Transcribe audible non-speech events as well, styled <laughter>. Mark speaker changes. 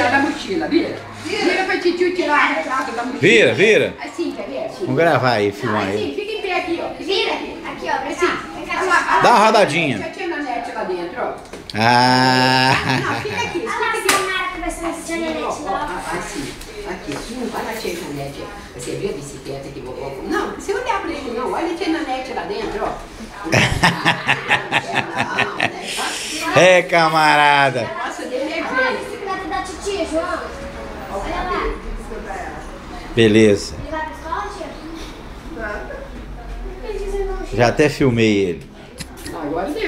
Speaker 1: tirar da mochila, vira. Vira pra tio tirar o retrato da mochila.
Speaker 2: Vira, vira.
Speaker 1: Assim, quer ver? Assim.
Speaker 2: Vamos gravar aí, filmar
Speaker 1: Assim,
Speaker 2: aí.
Speaker 1: fica em pé aqui, ó.
Speaker 3: Vira. Aqui, ó. Vem
Speaker 1: Assim.
Speaker 3: cá. Vem cá.
Speaker 1: Olha olha
Speaker 2: Dá uma rodadinha.
Speaker 1: Já tinha nanete lá dentro, ó.
Speaker 2: Ah!
Speaker 1: Não, fica aqui,
Speaker 3: Olha lá,
Speaker 1: aqui.
Speaker 3: a Samara conversando com a
Speaker 1: ó,
Speaker 3: lá.
Speaker 1: Assim, aqui, não para a tia Nanete. Você viu a bicicleta que vovó... Não, você olhar pra ele não, olha a tia Nanete lá dentro, ó. <laughs>
Speaker 2: É, camarada.
Speaker 1: O negócio dele é
Speaker 3: Olha a
Speaker 1: ver.
Speaker 3: bicicleta da titia, João. Olha lá.
Speaker 2: Beleza.
Speaker 3: Ele vai pra escola, tia? Não,
Speaker 2: Já até filmei ele.
Speaker 1: Agora deu.